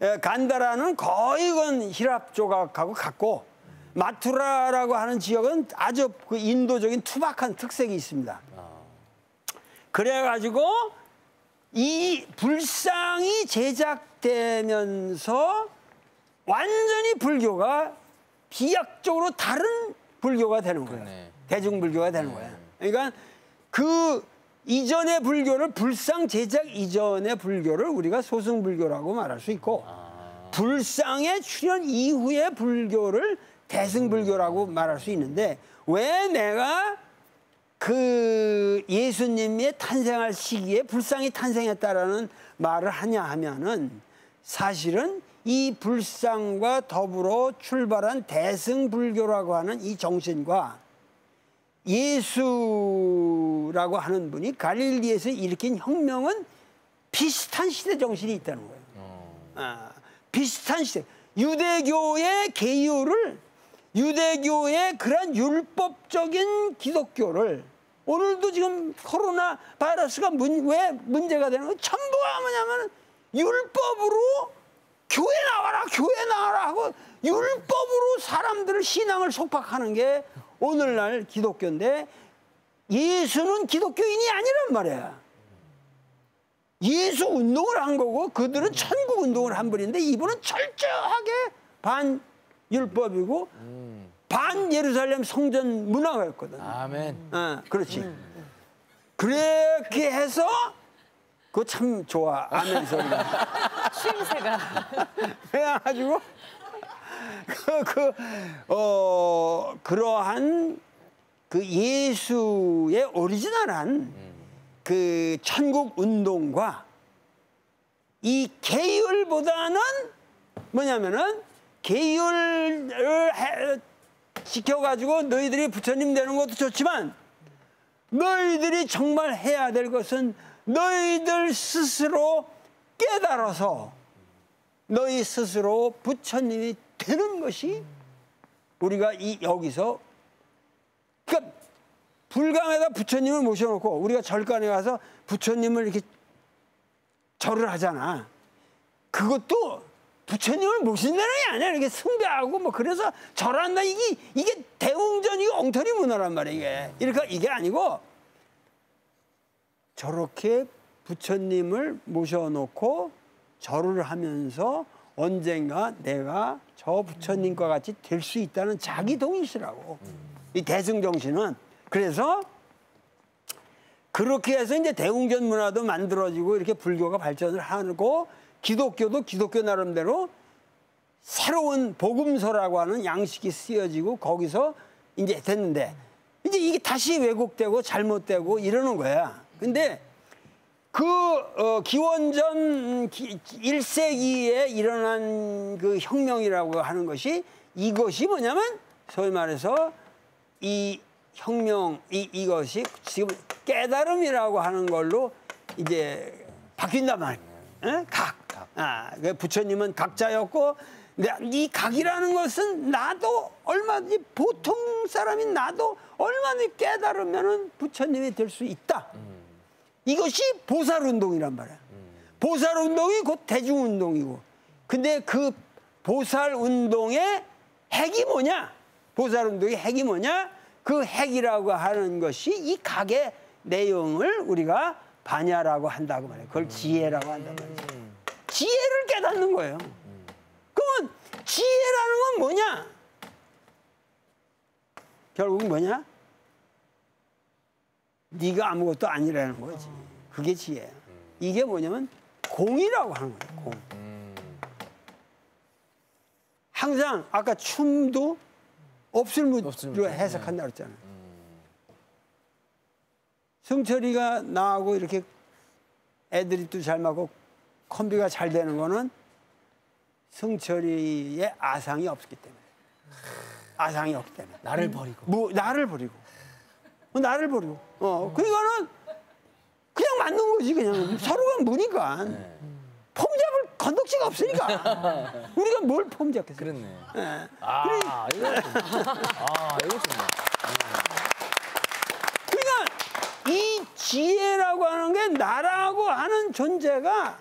에, 간다라는 거의 건 히랍 조각하고 같고 마투라라고 하는 지역은 아주 그 인도적인 투박한 특색이 있습니다. 그래가지고 이 불상이 제작되면서 완전히 불교가 비약적으로 다른 불교가 되는 거예요. 대중불교가 되는 거예요. 그러니까 그 이전의 불교를 불상 제작 이전의 불교를 우리가 소승불교라고 말할 수 있고 불상의 출현 이후의 불교를 대승불교라고 말할 수 있는데 왜 내가 그 예수님의 탄생할 시기에 불상이 탄생했다라는 말을 하냐 하면은 사실은 이 불상과 더불어 출발한 대승불교라고 하는 이 정신과 예수라고 하는 분이 갈릴리에서 일으킨 혁명은 비슷한 시대 정신이 있다는 거예요. 아, 비슷한 시대. 유대교의 개요를 유대교의 그런 율법적인 기독교를 오늘도 지금 코로나 바이러스가 문, 왜 문제가 되는 건 전부가 뭐냐면 율법으로 교회 나와라 교회 나와라 하고 율법으로 사람들을 신앙을 속박하는 게 오늘날 기독교인데 예수는 기독교인이 아니란 말이야. 예수 운동을 한 거고 그들은 천국 운동을 한 분인데 이분은 철저하게 반율법이고 반 예루살렘 성전 문화가였거든. 아멘. 어, 그렇지. 그렇게 해서 그거 참 좋아. 아멘 소리가. 추임새가 그래가지고 그, 그, 어, 그러한 그 예수의 오리지널한 그 천국 운동과 이 계율보다는 뭐냐면은 계율을 해- 지켜가지고 너희들이 부처님 되는 것도 좋지만 너희들이 정말 해야 될 것은 너희들 스스로 깨달아서 너희 스스로 부처님이 되는 것이 우리가 이 여기서 그러니까 불감에다 부처님을 모셔놓고 우리가 절간에 가서 부처님을 이렇게 절을 하잖아. 그것도 부처님을 모신다는 게 아니야. 이렇게 숭배하고 뭐 그래서 절한다. 이게 이게 대웅전이 엉터리 문화란 말이야. 이게 이렇게 이게 아니고 저렇게 부처님을 모셔놓고 절을 하면서 언젠가 내가 저 부처님과 같이 될 수 있다는 자기 동의시라고 이 대승 정신은 그래서 그렇게 해서 이제 대웅전 문화도 만들어지고 이렇게 불교가 발전을 하고 기독교도 기독교 나름대로 새로운 복음서라고 하는 양식이 쓰여지고 거기서 이제 됐는데 이제 이게 다시 왜곡되고 잘못되고 이러는 거야. 근데 그 어, 기원전 기, 1세기에 일어난 그 혁명이라고 하는 것이 이것이 뭐냐면 소위 말해서 이 혁명 이 이것이 지금 깨달음이라고 하는 걸로 이제 바뀐단 말이에요. 예? 각. 아, 그 부처님은 각자였고 이 각이라는 것은 나도 얼마든지 보통 사람인 나도 얼마든지 깨달으면은 부처님이 될 수 있다. 이것이 보살 운동이란 말이야. 보살 운동이 곧 대중 운동이고. 근데 그 보살 운동의 핵이 뭐냐? 보살 운동의 핵이 뭐냐? 그 핵이라고 하는 것이 이 각의 내용을 우리가 반야라고 한다고 말해요. 그걸 지혜라고 한단 말이죠. 지혜를 깨닫는 거예요. 그러면 지혜라는 건 뭐냐? 결국 뭐냐? 네가 아무것도 아니라는 거지. 그게 지혜야. 이게 뭐냐면 공이라고 하는 거예요. 공. 항상 아까 춤도 없을 무로 해석한다 그랬잖아. 승철이가 나하고 이렇게 애들이 또잘 맞고 콤비가 잘 되는 거는 승철이의 아상이 없기 때문에. 아상이 없기 때문에. 나를 버리고. 뭐 나를 버리고 어, 나를 버리고 어 그러니까는 그냥 맞는 거지 그냥 서로가 무니까 폼 잡을 건덕지가 없으니까 우리가 뭘 폼 잡겠어 그렇네. 예. 아, 이거 좋네. 아, 이거 좋네. 그러니까 이 지혜라고 하는 게 나라고 하는 존재가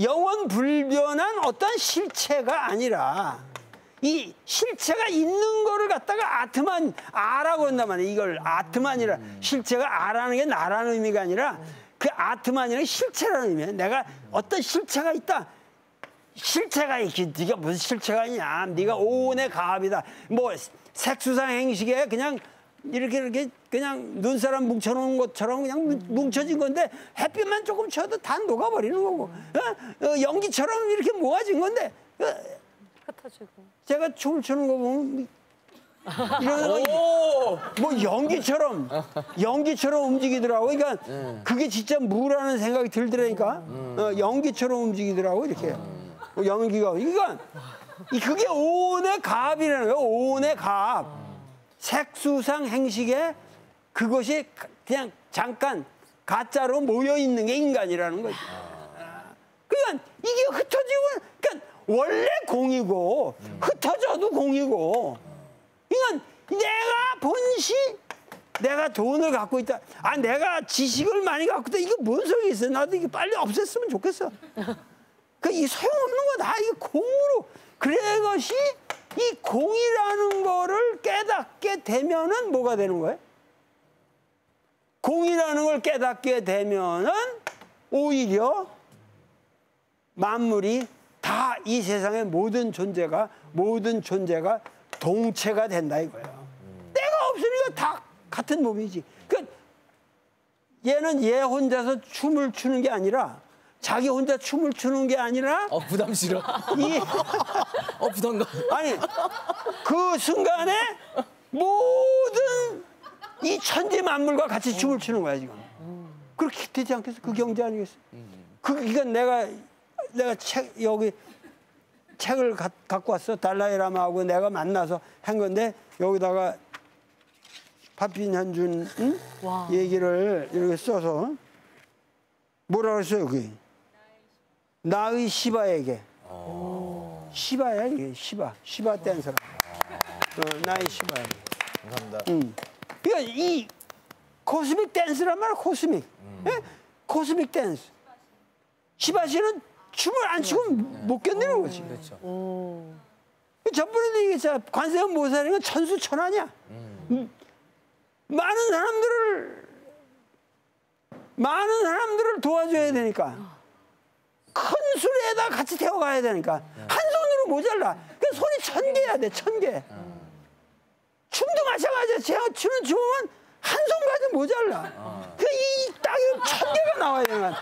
영원 불변한 어떤 실체가 아니라 이 실체가 있는 거를 갖다가 아트만 아라고 한단 말이에요. 이걸 아트만이라 실체가 아라는 게 나라는 의미가 아니라 그 아트만이라는 실체라는 의미예요. 내가 어떤 실체가 있다. 실체가 있지. 네가 무슨 실체가 있냐. 네가 오온의 가합이다. 뭐 색수상 행식에 그냥 이렇게 이렇게 그냥 눈사람 뭉쳐놓은 것처럼 그냥 뭉- 뭉쳐진 건데 햇빛만 조금 쳐도 다 녹아버리는 거고 어? 어, 연기처럼 이렇게 모아진 건데 어, 흩어지고. 제가 춤을 추는 거 보면 이런 거 오! 뭐 연기처럼 연기처럼 움직이더라고. 그러니까 그게 진짜 무라는 생각이 들더라니까. 어, 연기처럼 움직이더라고 이렇게. 어, 연기가. 그러니까 이 그게 오온의 가압이라는 거예요. 오온의 가압. 색수상 행식에 그것이 그냥 잠깐 가짜로 모여 있는 게 인간이라는 거지. 그러니까 이게 흩어지고 원래 공이고 흩어져도 공이고. 그러니까 내가 본시 내가 돈을 갖고 있다. 아 내가 지식을 많이 갖고 있다. 이거 뭔 소리 있어? 나도 이게 빨리 없앴으면 좋겠어. 그이 소용없는 거다. 이게 공으로. 그래 것이 이 공이라는 거를 깨닫게 되면은 뭐가 되는 거예요? 공이라는 걸 깨닫게 되면은 오히려 만물이 다 이 세상의 모든 존재가 모든 존재가 동체가 된다 이거예요. 내가 없으니까 다 같은 몸이지. 그 얘는 얘 혼자서 춤을 추는 게 아니라 자기 혼자 춤을 추는 게 아니라 어, 부담 싫어. 이 어, 부담가. 아니 그 순간에 모든 이 천지 만물과 같이 춤을 추는 거야 지금. 그렇게 되지 않겠어? 그 경제 아니겠어? 그 이건 내가 내가 책 여기 책을 가, 갖고 왔어 달라이라마하고 내가 만나서 한 건데 여기다가 파핀 현준 응? 와. 얘기를 이렇게 써서 뭐라 그랬어 여기 나의 시바에게 시바야 이게 시바 시바 댄서라 어, 나의 시바에게 감사합니다. 음. 그러니까 이 코스믹 댄스란 말이야 코스믹 예? 코스믹 댄스 시바 씨는 춤을 안 추고 못 견디는 거지. 그렇죠. 전번에도 얘기했잖아 관세음 모살이는 천수천하냐? 음. 많은 사람들을 많은 사람들을 도와줘야 되니까. 큰 수레에다 같이 태워가야 되니까. 한 손으로 모자라. 그 손이 천 개야 돼 천개. 춤도 마찬가지야. 제가 추는 춤은 한손 가지고 모자라. 그이 땅에 천 개가 나와야 되는 거야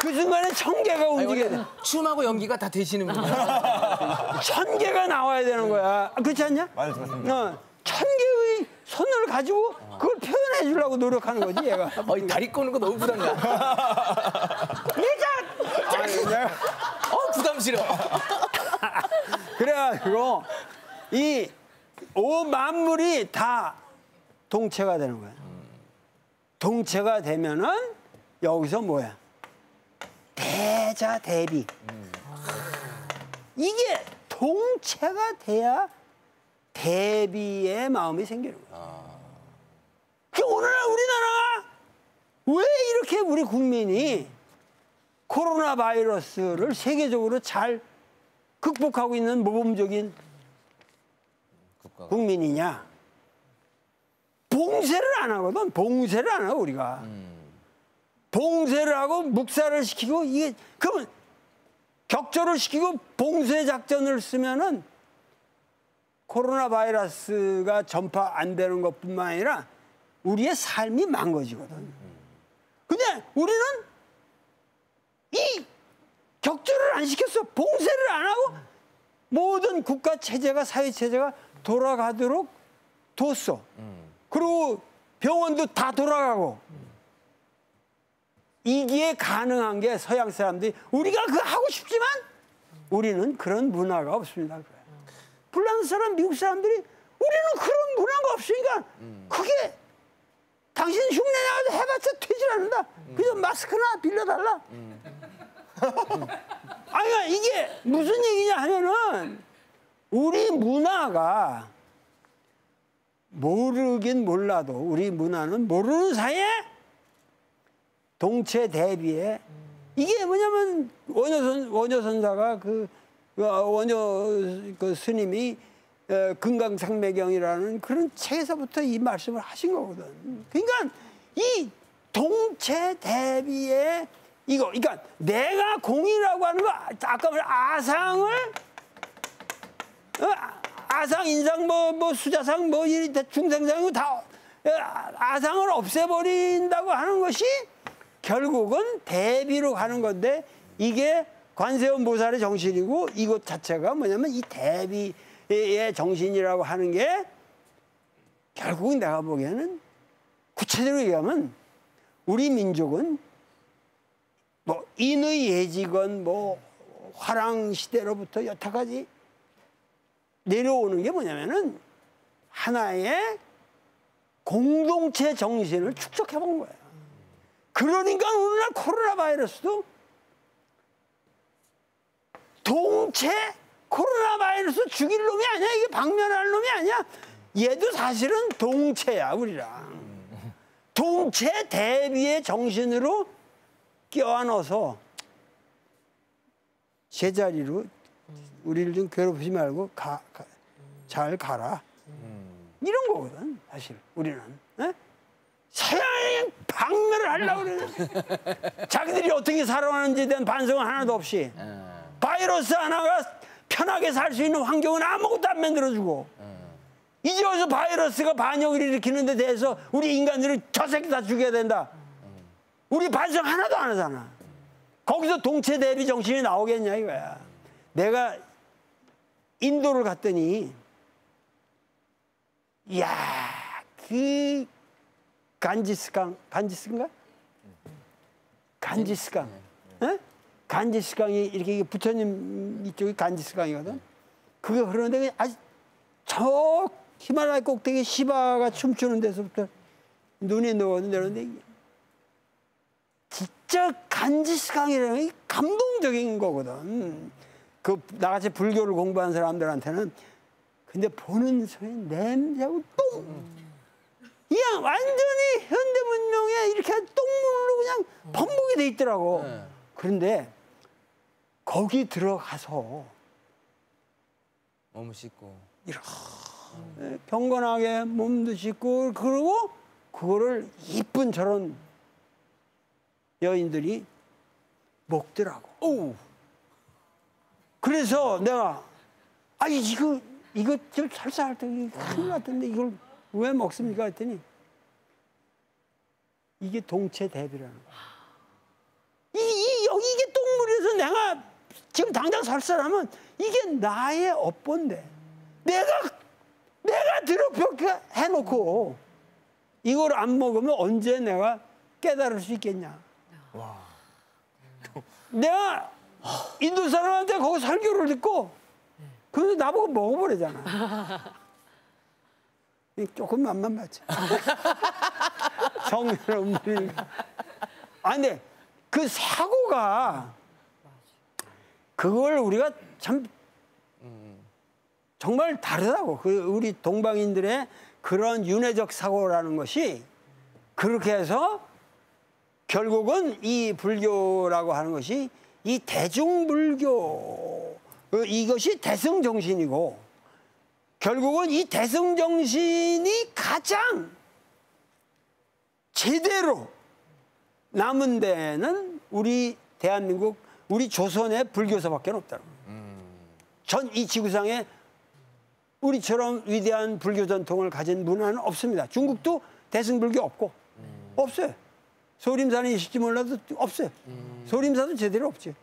그 순간에 천 개가 아니, 움직여야 돼 춤하고 연기가 다 되시는 분이야. 천 개가 나와야 되는 거야. 아, 그렇지 않냐? 많이 들었습니다. 어, 천 개의 손을 가지고 그걸 표현해 주려고 노력하는 거지, 얘가. 어, 이 다리 꼬는 거 너무 부담가. 내가 어 부담스러워. 그래가지고 이 온 만물이 다 동체가 되는 거야. 동체가 되면은 여기서 뭐야? 대자 대비. 이게 동체가 돼야 대비의 마음이 생기는 거야. 그 오늘날 우리나라가 왜 이렇게 우리 국민이 코로나 바이러스를 세계적으로 잘 극복하고 있는 모범적인 국민이냐? 봉쇄를 안 하거든. 봉쇄를 안 하고 우리가. 봉쇄를 하고 묵사를 시키고 이게 그러면 격조를 시키고 봉쇄 작전을 쓰면은 코로나 바이러스가 전파 안 되는 것뿐만 아니라 우리의 삶이 망가지거든. 근데 우리는 이 격조를 안 시켰어. 봉쇄를 안 하고 모든 국가 체제가 사회 체제가 돌아가도록 뒀어. 그리고 병원도 다 돌아가고. 이게 가능한 게 서양 사람들이 우리가 그거 하고 싶지만 우리는 그런 문화가 없습니다. 불란스 사람, 미국 사람들이 우리는 그런 문화가 없으니까 그게 당신 흉내 나가서 해봤자 되질 않는다. 그래서 마스크나 빌려달라. 아니 이게 무슨 얘기냐 하면은 우리 문화가 모르긴 몰라도 우리 문화는 모르는 사이에 동체 대비에 이게 뭐냐면 원효선 원효선사가 그, 그 원효 그 스님이 어, 금강상매경이라는 그런 책에서부터 이 말씀을 하신 거거든. 그러니까 이 동체 대비에 이거 그러니까 내가 공이라고 하는 거 아까 말 아상을 어, 아상 인상 뭐뭐 수자상 뭐 이리 다 중생상 다 어, 아상을 없애버린다고 하는 것이 결국은 대비로 가는 건데 이게 관세음 보살의 정신이고 이것 자체가 뭐냐면 이 대비의 정신이라고 하는 게 결국은 내가 보기에는 구체적으로 얘기하면 우리 민족은 뭐 인의 예지건 뭐 화랑 시대로부터 여태까지 내려오는 게 뭐냐면은 하나의 공동체 정신을 축적해 본 거예요. 그러니까 오늘날 코로나 바이러스도 동체 코로나 바이러스 죽일 놈이 아니야. 이게 방면할 놈이 아니야. 얘도 사실은 동체야, 우리랑. 동체 대비의 정신으로 껴안아서 제자리로 우리를 좀 괴롭히지 말고 가, 가- 잘 가라. 이런 거거든, 사실 우리는. 에? 서양이 방면을 하려고 그래. 자기들이 어떻게 살아가는지에 대한 반성은 하나도 없이. 바이러스 하나가 편하게 살 수 있는 환경은 아무것도 안 만들어주고. 이제 와서 바이러스가 반역을 일으키는 데 대해서 우리 인간들은 저 새끼 다 죽여야 된다. 우리 반성 하나도 안 하잖아. 거기서 동체 대비 정신이 나오겠냐 이거야. 내가 인도를 갔더니 이야 그 간지스강 간지스인가? 간지스강. 에? 간지스강이 이렇게 부처님 이쪽이 간지스강이거든. 그게 흐르는데 아주 저 히말라야 꼭대기 시바가 춤추는 데서부터 눈이 녹았는데 진짜 간지스강이라는 게 감동적인 거거든. 그 나같이 불교를 공부한 사람들한테는 근데 보는 소리 냄새하고 똥. 그냥 완전히 현대 문명에 이렇게 똥물로 그냥 범벅이 돼 있더라고. 그런데 거기 들어가서 몸 씻고. 예, 경건하게 몸도 씻고 그러고 그거를 이쁜 저런 여인들이 먹더라고. 오. 그래서 내가 아니 이거 이거 좀 설사할 때 큰일 났던데 이걸 왜 먹습니까 했더니 이게 동체 대비라는 거야. 이, 이 여기 이게 똥물이어서 내가 지금 당장 설사하면 이게 나의 업본데 내가 내가 드럽게 해놓고 이걸 안 먹으면 언제 내가 깨달을 수 있겠냐. 내가 인도 사람한테 거기 설교를 듣고 그래서 나보고 먹어버리잖아. 조금 맛만 봤지. 성을 없으니까. 아, 근데 그 사고가 그걸 우리가 참 정말 다르다고. 그 우리 동방인들의 그런 윤회적 사고라는 것이 그렇게 해서 결국은 이 불교라고 하는 것이 이 대중불교 그 이것이 대승정신이고 결국은 이 대승 정신이 가장 제대로 남은 데는 우리 대한민국 우리 조선의 불교사밖에 없다는 거예요. 전이 지구상에 우리처럼 위대한 불교 전통을 가진 문화는 없습니다. 중국도 대승불교 없고 없어요. 소림사는 있을지 몰라도 없어요. 소림사도 제대로 없지.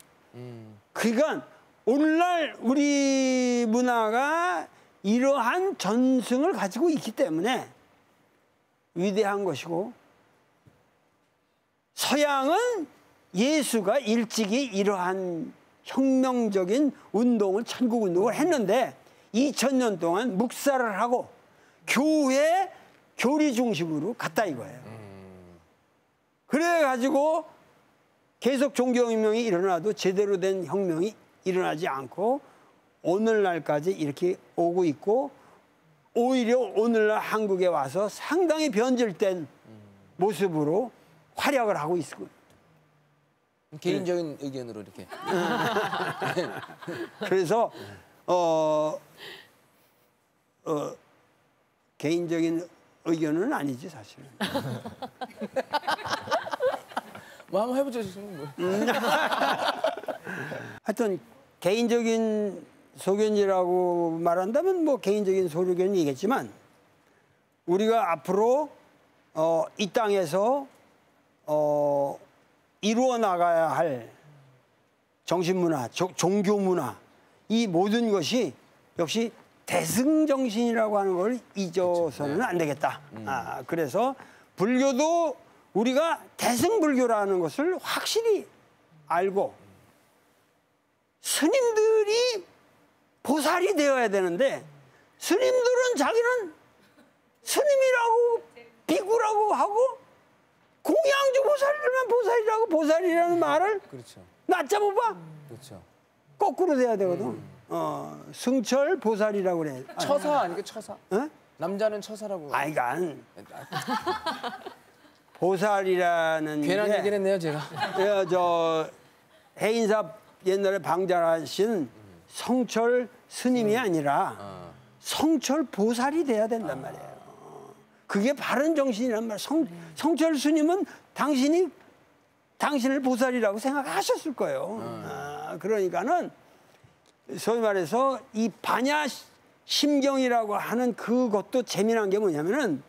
그러니까 오늘날 우리 문화가 이러한 전승을 가지고 있기 때문에 위대한 것이고 서양은 예수가 일찍이 이러한 혁명적인 운동을 천국 운동을 했는데 2000년 동안 묵살을 하고 교회 교리 중심으로 갔다 이거예요. 그래 가지고 계속 종교혁명이 일어나도 제대로 된 혁명이 일어나지 않고 오늘날까지 이렇게 오고 있고 오히려 오늘날 한국에 와서 상당히 변질된 모습으로 활약을 하고 있고 개인적인 의견으로 이렇게. 그래서 어, 어 개인적인 의견은 아니지 사실은. 뭐 한번 해보죠. 지금 뭐. 하여튼 개인적인 소견이라고 말한다면 뭐 개인적인 소견이겠지만 우리가 앞으로 어, 이 땅에서 어, 이루어 나가야 할 정신문화, 조- 종교문화 이 모든 것이 역시 대승정신이라고 하는 걸 잊어서는 안 되겠다. 아, 그래서 불교도 우리가 대승불교라는 것을 확실히 알고 스님들이 보살이 되어야 되는데 스님들은 자기는 스님이라고 비구라고 하고 공양주 보살이라면 보살이라고 보살이라는 말을 그렇죠. 낮잡아 봐. 그렇죠. 거꾸로 돼야 되거든. 어, 승철 보살이라고 그래. 아, 처사 아니까 처사. 어? 남자는 처사라고. 아이간 보살이라는 괜한 게 얘기를 했네요 제가. 예, 저 해인사 옛날에 방장하신 성철 스님이 아니라 성철 보살이 돼야 된단 말이에요. 그게 바른 정신이란 말이에요. 성, 성철 스님은 당신이 당신을 보살이라고 생각하셨을 거예요. 아, 그러니까는 소위 말해서 이 반야 심경이라고 하는 그것도 재미난 게 뭐냐면은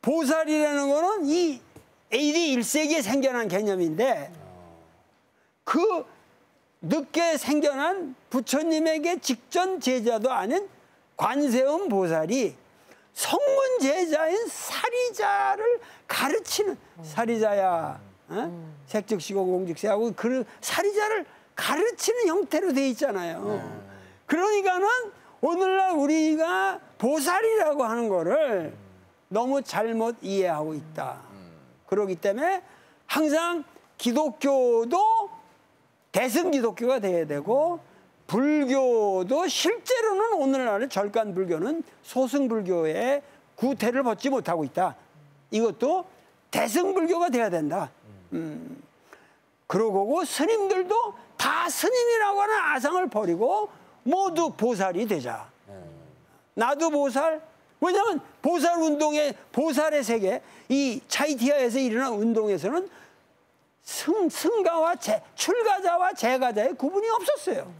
보살이라는 거는 이 AD 1세기에 생겨난 개념인데 그 늦게 생겨난 부처님에게 직전 제자도 아닌 관세음 보살이 성문 제자인 사리자를 가르치는 사리자야 어? 색즉시고 공직세하고 그 사리자를 가르치는 형태로 돼 있잖아요. 그러니까는 오늘날 우리가 보살이라고 하는 거를 너무 잘못 이해하고 있다. 그러기 때문에 항상 기독교도 대승 기독교가 돼야 되고 불교도 실제로는 오늘날의 절간 불교는 소승 불교의 구태를 벗지 못하고 있다. 이것도 대승 불교가 돼야 된다. 음. 그러고 스님들도 다 스님이라고 하는 아상을 버리고 모두 보살이 되자. 나도 보살. 왜냐하면 보살 운동의 보살의 세계, 이 차이티아에서 일어난 운동에서는 승, 승가와 제, 출가자와 제가자의 구분이 없었어요.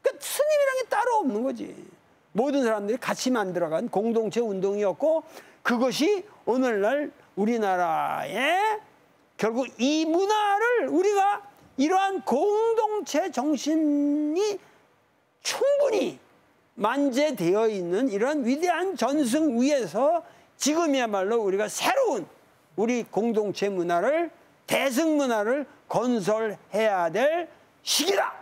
그러니까 스님이란 게 따로 없는 거지. 모든 사람들이 같이 만들어간 공동체 운동이었고 그것이 오늘날 우리나라의 결국 이 문화를 우리가 이러한 공동체 정신이 충분히 만재되어 있는 이런 위대한 전승 위에서 지금이야말로 우리가 새로운 우리 공동체 문화를 대승 문화를 건설해야 될 식이다.